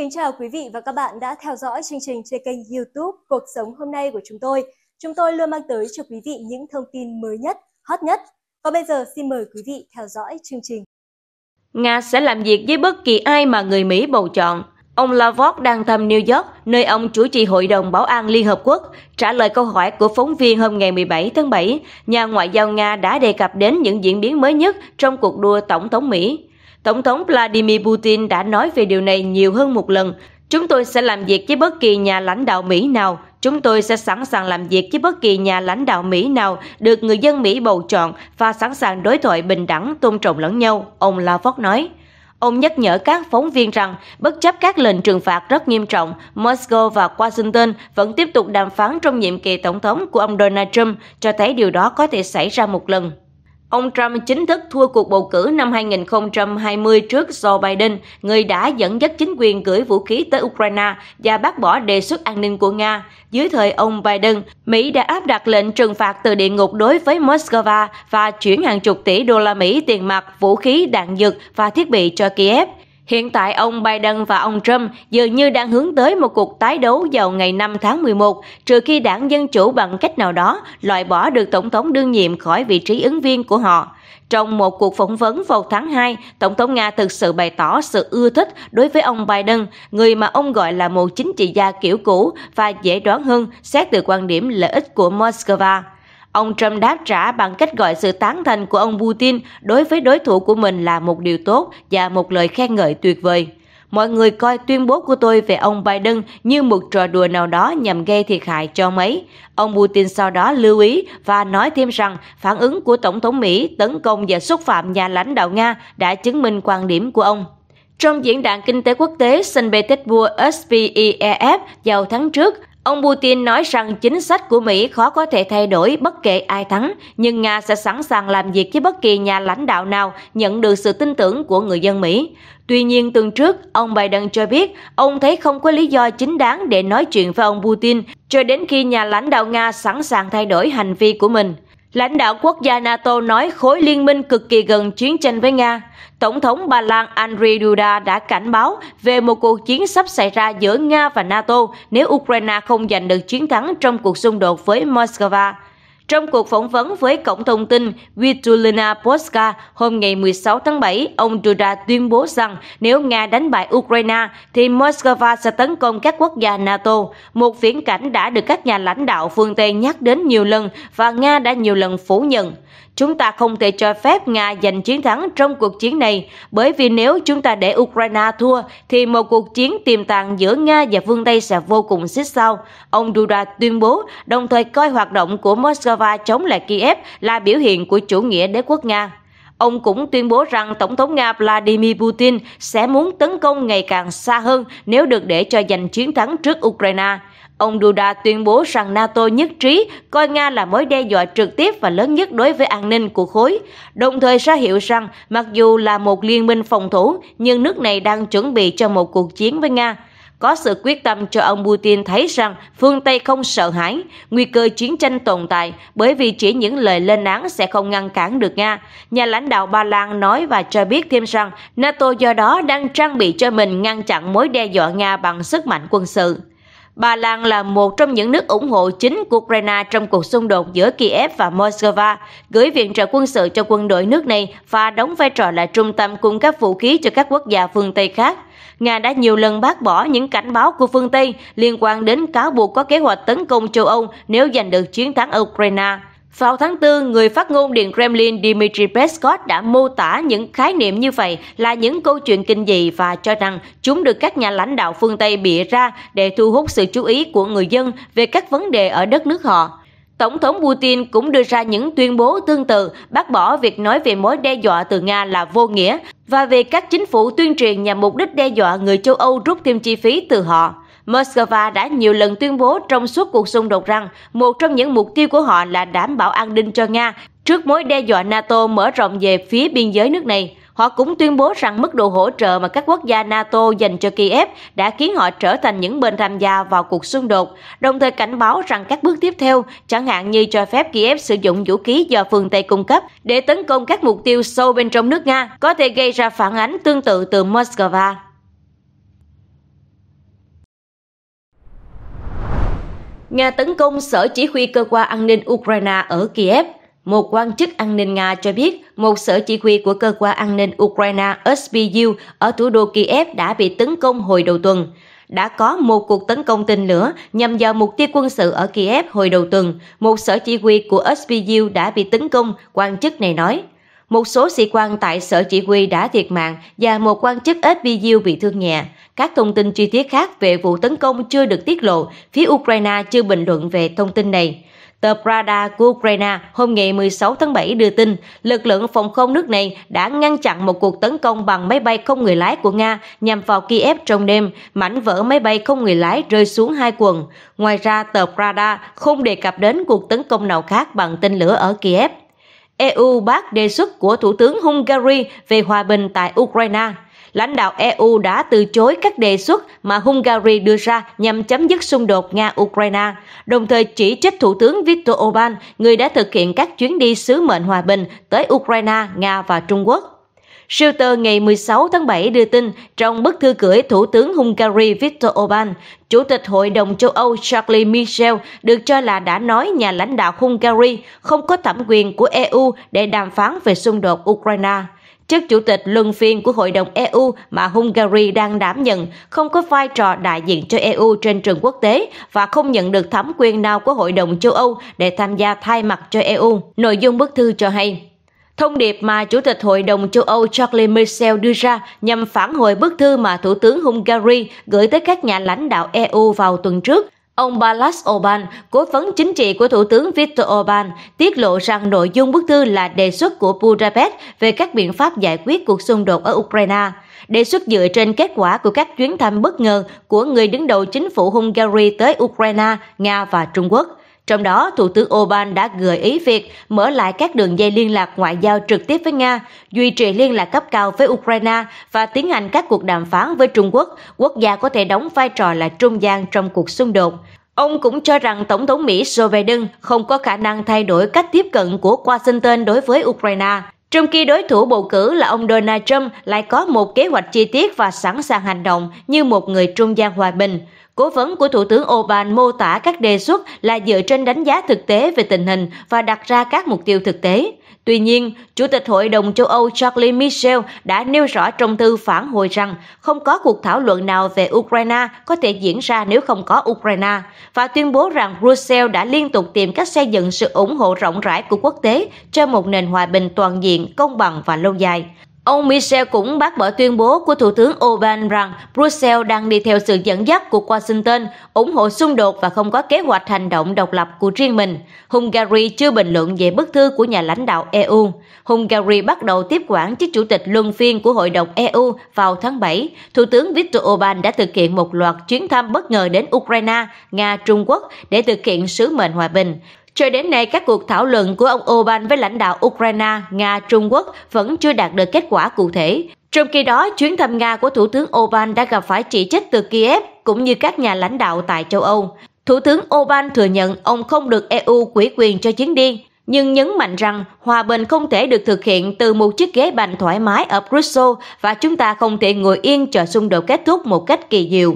kính chào quý vị và các bạn đã theo dõi chương trình trên kênh YouTube Cuộc sống hôm nay của chúng tôi. Chúng tôi luôn mang tới cho quý vị những thông tin mới nhất, hot nhất. Và bây giờ xin mời quý vị theo dõi chương trình. Nga sẽ làm việc với bất kỳ ai mà người Mỹ bầu chọn. Ông Lavrov đang thăm New York, nơi ông chủ trì Hội đồng Bảo an Liên Hợp Quốc. Trả lời câu hỏi của phóng viên hôm ngày 17 tháng 7, nhà ngoại giao Nga đã đề cập đến những diễn biến mới nhất trong cuộc đua Tổng thống Mỹ. Tổng thống Vladimir Putin đã nói về điều này nhiều hơn một lần. Chúng tôi sẽ làm việc với bất kỳ nhà lãnh đạo Mỹ nào. Chúng tôi sẽ sẵn sàng làm việc với bất kỳ nhà lãnh đạo Mỹ nào được người dân Mỹ bầu chọn và sẵn sàng đối thoại bình đẳng, tôn trọng lẫn nhau, ông Lavrov nói. Ông nhắc nhở các phóng viên rằng, bất chấp các lệnh trừng phạt rất nghiêm trọng, Moscow và Washington vẫn tiếp tục đàm phán trong nhiệm kỳ tổng thống của ông Donald Trump, cho thấy điều đó có thể xảy ra một lần. Ông Trump chính thức thua cuộc bầu cử năm 2020 trước Joe Biden, người đã dẫn dắt chính quyền gửi vũ khí tới Ukraine và bác bỏ đề xuất an ninh của Nga. Dưới thời ông Biden, Mỹ đã áp đặt lệnh trừng phạt từ địa ngục đối với Moscow và chuyển hàng chục tỷ đô la Mỹ tiền mặt, vũ khí, đạn dược và thiết bị cho Kiev. Hiện tại ông Biden và ông Trump dường như đang hướng tới một cuộc tái đấu vào ngày 5 tháng 11, trừ khi đảng Dân Chủ bằng cách nào đó loại bỏ được Tổng thống đương nhiệm khỏi vị trí ứng viên của họ. Trong một cuộc phỏng vấn vào tháng 2, Tổng thống Nga thực sự bày tỏ sự ưa thích đối với ông Biden, người mà ông gọi là một chính trị gia kiểu cũ và dễ đoán hơn xét từ quan điểm lợi ích của Moscow. Ông Trump đáp trả bằng cách gọi sự tán thành của ông Putin đối với đối thủ của mình là một điều tốt và một lời khen ngợi tuyệt vời. Mọi người coi tuyên bố của tôi về ông Biden như một trò đùa nào đó nhằm gây thiệt hại cho mấy. Ông Putin sau đó lưu ý và nói thêm rằng phản ứng của Tổng thống Mỹ tấn công và xúc phạm nhà lãnh đạo Nga đã chứng minh quan điểm của ông. Trong diễn đàn kinh tế quốc tế St. Petersburg SPEEF vào tháng trước, Ông Putin nói rằng chính sách của Mỹ khó có thể thay đổi bất kể ai thắng, nhưng Nga sẽ sẵn sàng làm việc với bất kỳ nhà lãnh đạo nào nhận được sự tin tưởng của người dân Mỹ. Tuy nhiên, tuần trước, ông Biden cho biết ông thấy không có lý do chính đáng để nói chuyện với ông Putin cho đến khi nhà lãnh đạo Nga sẵn sàng thay đổi hành vi của mình. Lãnh đạo quốc gia NATO nói khối liên minh cực kỳ gần chiến tranh với Nga. Tổng thống Ba Lan Andrzej Duda đã cảnh báo về một cuộc chiến sắp xảy ra giữa Nga và NATO nếu Ukraine không giành được chiến thắng trong cuộc xung đột với Moscow. Trong cuộc phỏng vấn với cổng thông tin Vitulina Poska hôm ngày 16 tháng 7, ông Duda tuyên bố rằng nếu Nga đánh bại Ukraine thì Moscow sẽ tấn công các quốc gia NATO, một viễn cảnh đã được các nhà lãnh đạo phương Tây nhắc đến nhiều lần và Nga đã nhiều lần phủ nhận. Chúng ta không thể cho phép Nga giành chiến thắng trong cuộc chiến này, bởi vì nếu chúng ta để Ukraine thua, thì một cuộc chiến tiềm tàng giữa Nga và phương Tây sẽ vô cùng xích sao. Ông Duda tuyên bố, đồng thời coi hoạt động của Moscow chống lại Kiev là biểu hiện của chủ nghĩa đế quốc Nga. Ông cũng tuyên bố rằng Tổng thống Nga Vladimir Putin sẽ muốn tấn công ngày càng xa hơn nếu được để cho giành chiến thắng trước Ukraine. Ông Duda tuyên bố rằng NATO nhất trí coi Nga là mối đe dọa trực tiếp và lớn nhất đối với an ninh của khối, đồng thời ra hiệu rằng mặc dù là một liên minh phòng thủ, nhưng nước này đang chuẩn bị cho một cuộc chiến với Nga có sự quyết tâm cho ông Putin thấy rằng phương Tây không sợ hãi, nguy cơ chiến tranh tồn tại bởi vì chỉ những lời lên án sẽ không ngăn cản được Nga. Nhà lãnh đạo Ba Lan nói và cho biết thêm rằng NATO do đó đang trang bị cho mình ngăn chặn mối đe dọa Nga bằng sức mạnh quân sự. Ba Lan là một trong những nước ủng hộ chính của Ukraine trong cuộc xung đột giữa Kiev và Moscow, gửi viện trợ quân sự cho quân đội nước này và đóng vai trò là trung tâm cung cấp vũ khí cho các quốc gia phương Tây khác. Nga đã nhiều lần bác bỏ những cảnh báo của phương Tây liên quan đến cáo buộc có kế hoạch tấn công châu Âu nếu giành được chiến thắng ở Ukraine. Vào tháng 4, người phát ngôn Điện Kremlin Dmitry Peskov đã mô tả những khái niệm như vậy là những câu chuyện kinh dị và cho rằng chúng được các nhà lãnh đạo phương Tây bịa ra để thu hút sự chú ý của người dân về các vấn đề ở đất nước họ. Tổng thống Putin cũng đưa ra những tuyên bố tương tự, bác bỏ việc nói về mối đe dọa từ Nga là vô nghĩa và về các chính phủ tuyên truyền nhằm mục đích đe dọa người châu Âu rút thêm chi phí từ họ. Moscow đã nhiều lần tuyên bố trong suốt cuộc xung đột rằng một trong những mục tiêu của họ là đảm bảo an ninh cho Nga trước mối đe dọa NATO mở rộng về phía biên giới nước này. Họ cũng tuyên bố rằng mức độ hỗ trợ mà các quốc gia NATO dành cho Kiev đã khiến họ trở thành những bên tham gia vào cuộc xung đột, đồng thời cảnh báo rằng các bước tiếp theo, chẳng hạn như cho phép Kiev sử dụng vũ khí do phương Tây cung cấp để tấn công các mục tiêu sâu bên trong nước Nga, có thể gây ra phản ánh tương tự từ Moscow. Nga tấn công sở chỉ huy cơ quan an ninh Ukraine ở Kiev. Một quan chức an ninh Nga cho biết một sở chỉ huy của cơ quan an ninh Ukraine SBU ở thủ đô Kiev đã bị tấn công hồi đầu tuần. Đã có một cuộc tấn công tên lửa nhằm vào mục tiêu quân sự ở Kiev hồi đầu tuần. Một sở chỉ huy của SBU đã bị tấn công, quan chức này nói. Một số sĩ quan tại sở chỉ huy đã thiệt mạng và một quan chức SBU bị thương nhẹ. Các thông tin chi tiết khác về vụ tấn công chưa được tiết lộ, phía Ukraine chưa bình luận về thông tin này. Tờ Prada của Ukraine hôm ngày 16 tháng 7 đưa tin, lực lượng phòng không nước này đã ngăn chặn một cuộc tấn công bằng máy bay không người lái của Nga nhằm vào Kiev trong đêm, mảnh vỡ máy bay không người lái rơi xuống hai quần. Ngoài ra, tờ Prada không đề cập đến cuộc tấn công nào khác bằng tên lửa ở Kiev. EU bác đề xuất của Thủ tướng Hungary về hòa bình tại Ukraine. Lãnh đạo EU đã từ chối các đề xuất mà Hungary đưa ra nhằm chấm dứt xung đột Nga-Ukraine, đồng thời chỉ trích Thủ tướng Viktor Orbán, người đã thực hiện các chuyến đi sứ mệnh hòa bình tới Ukraine, Nga và Trung Quốc. Reuters ngày 16 tháng 7 đưa tin trong bức thư gửi Thủ tướng Hungary Viktor Orbán, Chủ tịch Hội đồng châu Âu Charles Michel được cho là đã nói nhà lãnh đạo Hungary không có thẩm quyền của EU để đàm phán về xung đột Ukraine. Chức chủ tịch luân phiên của Hội đồng EU mà Hungary đang đảm nhận không có vai trò đại diện cho EU trên trường quốc tế và không nhận được thẩm quyền nào của Hội đồng châu Âu để tham gia thay mặt cho EU. Nội dung bức thư cho hay, Thông điệp mà Chủ tịch Hội đồng châu Âu Charles Michel đưa ra nhằm phản hồi bức thư mà Thủ tướng Hungary gửi tới các nhà lãnh đạo EU vào tuần trước. Ông Balas Orbán, cố vấn chính trị của Thủ tướng Viktor Orbán, tiết lộ rằng nội dung bức thư là đề xuất của Budapest về các biện pháp giải quyết cuộc xung đột ở Ukraine. Đề xuất dựa trên kết quả của các chuyến thăm bất ngờ của người đứng đầu chính phủ Hungary tới Ukraine, Nga và Trung Quốc. Trong đó, Thủ tướng Orbán đã gợi ý việc mở lại các đường dây liên lạc ngoại giao trực tiếp với Nga, duy trì liên lạc cấp cao với Ukraine và tiến hành các cuộc đàm phán với Trung Quốc, quốc gia có thể đóng vai trò là trung gian trong cuộc xung đột. Ông cũng cho rằng Tổng thống Mỹ Joe Biden không có khả năng thay đổi cách tiếp cận của Washington đối với Ukraine. Trong khi đối thủ bầu cử là ông Donald Trump lại có một kế hoạch chi tiết và sẵn sàng hành động như một người trung gian hòa bình. Cố vấn của Thủ tướng Orbán mô tả các đề xuất là dựa trên đánh giá thực tế về tình hình và đặt ra các mục tiêu thực tế. Tuy nhiên, Chủ tịch Hội đồng châu Âu Charlie Michel đã nêu rõ trong thư phản hồi rằng không có cuộc thảo luận nào về Ukraine có thể diễn ra nếu không có Ukraine, và tuyên bố rằng Brussels đã liên tục tìm cách xây dựng sự ủng hộ rộng rãi của quốc tế cho một nền hòa bình toàn diện, công bằng và lâu dài. Ông Michel cũng bác bỏ tuyên bố của Thủ tướng Orbán rằng Brussels đang đi theo sự dẫn dắt của Washington, ủng hộ xung đột và không có kế hoạch hành động độc lập của riêng mình. Hungary chưa bình luận về bức thư của nhà lãnh đạo EU. Hungary bắt đầu tiếp quản chức chủ tịch luân phiên của Hội đồng EU vào tháng 7. Thủ tướng Viktor Orbán đã thực hiện một loạt chuyến thăm bất ngờ đến Ukraine, Nga, Trung Quốc để thực hiện sứ mệnh hòa bình. Cho đến nay, các cuộc thảo luận của ông Orbán với lãnh đạo Ukraine, Nga, Trung Quốc vẫn chưa đạt được kết quả cụ thể. Trong khi đó, chuyến thăm Nga của Thủ tướng Orbán đã gặp phải chỉ trích từ Kiev cũng như các nhà lãnh đạo tại châu Âu. Thủ tướng Orbán thừa nhận ông không được EU quỹ quyền cho chuyến đi, nhưng nhấn mạnh rằng hòa bình không thể được thực hiện từ một chiếc ghế bành thoải mái ở Brussels và chúng ta không thể ngồi yên chờ xung đột kết thúc một cách kỳ diệu.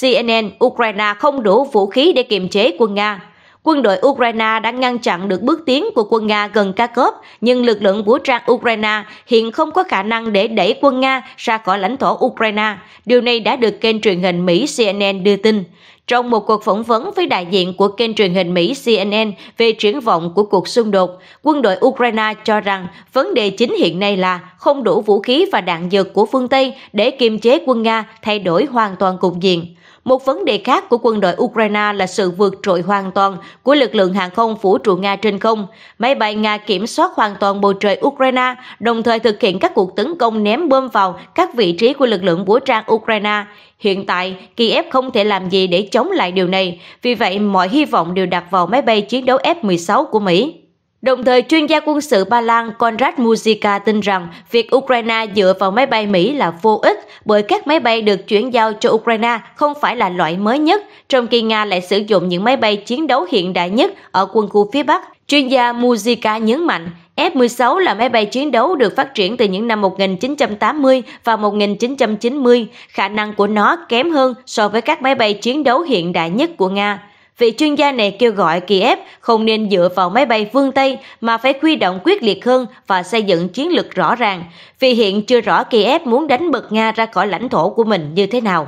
CNN, Ukraine không đủ vũ khí để kiềm chế quân Nga quân đội Ukraine đã ngăn chặn được bước tiến của quân Nga gần Kharkov, nhưng lực lượng vũ trang Ukraine hiện không có khả năng để đẩy quân Nga ra khỏi lãnh thổ Ukraine. Điều này đã được kênh truyền hình Mỹ CNN đưa tin. Trong một cuộc phỏng vấn với đại diện của kênh truyền hình Mỹ CNN về triển vọng của cuộc xung đột, quân đội Ukraine cho rằng vấn đề chính hiện nay là không đủ vũ khí và đạn dược của phương Tây để kiềm chế quân Nga thay đổi hoàn toàn cục diện. Một vấn đề khác của quân đội Ukraine là sự vượt trội hoàn toàn của lực lượng hàng không vũ trụ Nga trên không. Máy bay Nga kiểm soát hoàn toàn bầu trời Ukraine, đồng thời thực hiện các cuộc tấn công ném bom vào các vị trí của lực lượng vũ trang Ukraine. Hiện tại, Kiev không thể làm gì để chống lại điều này, vì vậy mọi hy vọng đều đặt vào máy bay chiến đấu F-16 của Mỹ. Đồng thời, chuyên gia quân sự Ba Lan Konrad Muzika tin rằng việc Ukraine dựa vào máy bay Mỹ là vô ích bởi các máy bay được chuyển giao cho Ukraine không phải là loại mới nhất, trong khi Nga lại sử dụng những máy bay chiến đấu hiện đại nhất ở quân khu phía Bắc. Chuyên gia Muzika nhấn mạnh, F-16 là máy bay chiến đấu được phát triển từ những năm 1980 và 1990, khả năng của nó kém hơn so với các máy bay chiến đấu hiện đại nhất của Nga. Vị chuyên gia này kêu gọi Kiev không nên dựa vào máy bay phương Tây mà phải huy động quyết liệt hơn và xây dựng chiến lược rõ ràng, vì hiện chưa rõ Kiev muốn đánh bật Nga ra khỏi lãnh thổ của mình như thế nào.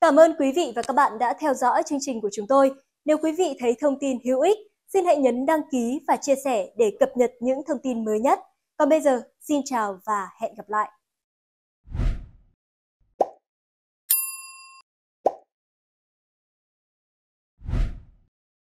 Cảm ơn quý vị và các bạn đã theo dõi chương trình của chúng tôi. Nếu quý vị thấy thông tin hữu ích, xin hãy nhấn đăng ký và chia sẻ để cập nhật những thông tin mới nhất. Còn bây giờ, xin chào và hẹn gặp lại!